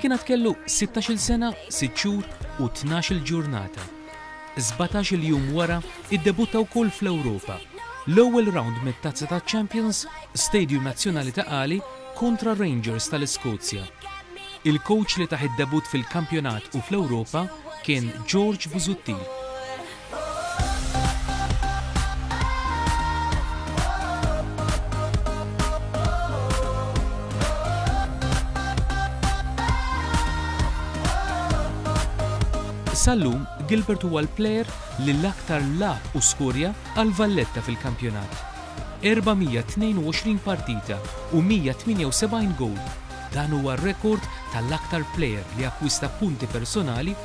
Kien għad kellu sittax-il sena, sitt xhur u tnax-il ġurnata. Sbatax-il jum wara iddebutta wkoll fl-Ewropa, l-ewwel rawnd mit-Tazza taċ-Champions, Stadium Nazzjonali ta' Qali kontra Rangers tal-Iskozja. Il-kowċ li tah id-debutt fil-kampjonat u fl-Ewropa kien George Busuttil. Sal-lum, Gilbert huwa l-plejer li l-aktar lagħab u skorja għal Valletta fil-kampjonat. 422 partita u 178 gowl, dan huwa r-rekord tal-aktar plejer li akkwista punti personali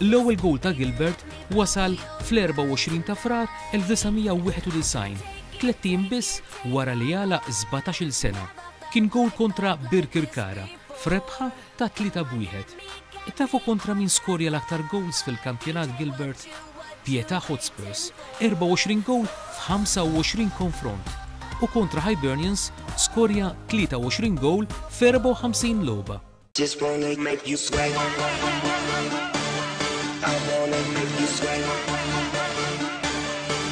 L-ewwel gowl ta' Gilbert wasal fl-24 ta' Frar 1991, tlett ijiem biss wara li għalaq sbatax-il sena. Kien gowl kontra Birkirkara f'rebħa ta' tlieta b'wieħed. Tafu kontra min skorja l-aktar gowls fil-kampjonat Gilbert? Pietà Hotspurs, 24 gowl f'25 konfront, u kontra Hibernians skorja 23 gowl f'54 logħba. Just wanna make you sweat. I wanna make you sweat.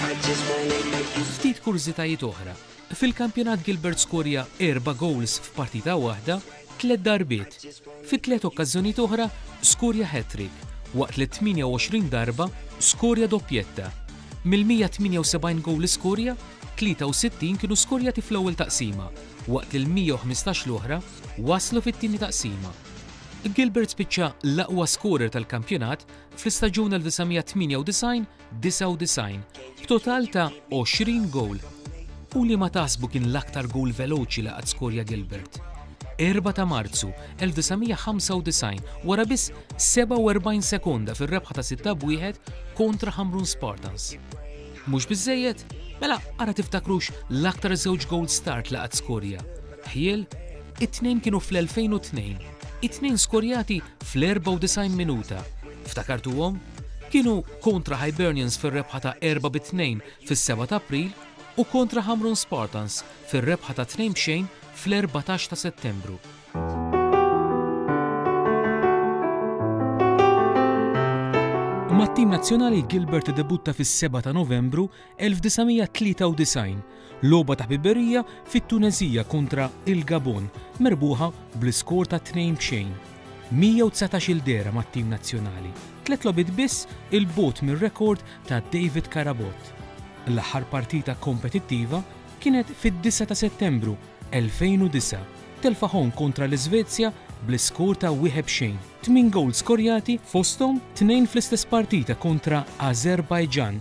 I just wanna make you sweat. Ftit kurżitajiet oħra, fil-kampjonat Gilbert skorja erba' gowls f'partita waħda tliet darbiet. Fi tliet okkażjonijiet oħra skorja hat-trick, waqt li 28 darba skorja doppjetta. Mill-178 gowl li skorja, 63 kienu skorjati fl-ewwel taqsima, waqt li l-115 l-oħra waslu fit-tieni taqsima. Gilbert spiċċa l-aqwa skorer tal-kampjonat fl-istaġun 1998-99 b'total ta' 20 gowl. U liema taħsbu kien l-aktar gowl veloċi li qatt skorja Gilbert? 4 ta' Marzu 1995 wara biss 47 sekonda fir-rebħa ta' 6 b' 1 kontra Ħamrun Spartans. Mhux biżżejjed? Mela ara tiftakrux l-aktar żewġ gowl start li qatt skorja. Ħjiel, it-tnejn kienu fl-2002, it-tnejn skorjati fl-94 minuta. Ftakartuhom? Kienu kontra Hibernians fir-rebħa ta' erba' bi tnejn fis-seba' ta' April u kontra Ħamrun Spartans fir-rebħa ta' tnejn b'xejn fl-erbatax ta' Settembru. Mat-tim nazzjonali Gilbert idebutta fis-seba' ta' Novembru 1993, logħba ta' ħbiberija fit-Tuneżija kontra il-Gabon merbuħa bl-iskor ta' tnejn b'xejn. 119-il dehra mat-tim nazzjonali, tliet logħbiet biss 'il bogħod mir-rekord ta' David Carabott. L-aħħar partita kompetittiva kienet fid-9 ta' Settembru 2009, telfa Hong kontra l-Iżvezja bl-iskor ta' wieħed b'xejn, tmien gowls skorjati fosthom tnejn fl-istess partita kontra Ażerbajġan.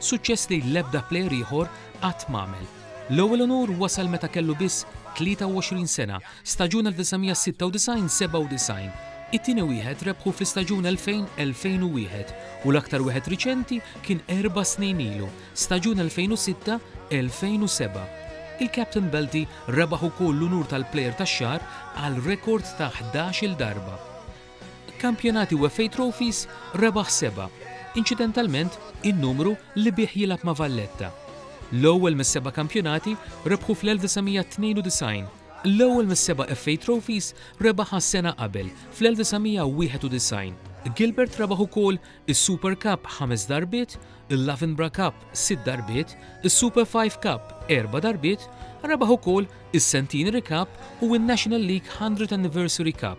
Suċċess li l-ebda plejer ieħor qatt m'għamel. L-ewwel unur wasal meta kellu biss 23 sena, staġun 1996-97. It-tieni wieħed rebħu fl-istaġun 2000-2001 u l-aktar wieħed riċenti kien erba' snin ilu, staġun 2006-2007. Il-Captain Belti rebaħ ukoll l-unur tal-Plejer tax-Xahar għal rekord ta' ħdax-il darba. Kampjonati UEFA Trophies rebaħ seba', inċidentalment in-numru li bih jilgħab ma' Valletta. L-ewwel mis-seba' kampjonati rebħu fl-1992, l-ewwel mis-seba' FA Trophies rebaħha sena qabel fl-1991. Gilbert rebaħ ukoll is-Super Cup ħames darbiet, il-Lavinbra Cup sitt darbiet, is-Super Five Cup erba' darbiet, rebaħ ukoll is-Centenary Cup u n-National League Hundred Anniversary Cup.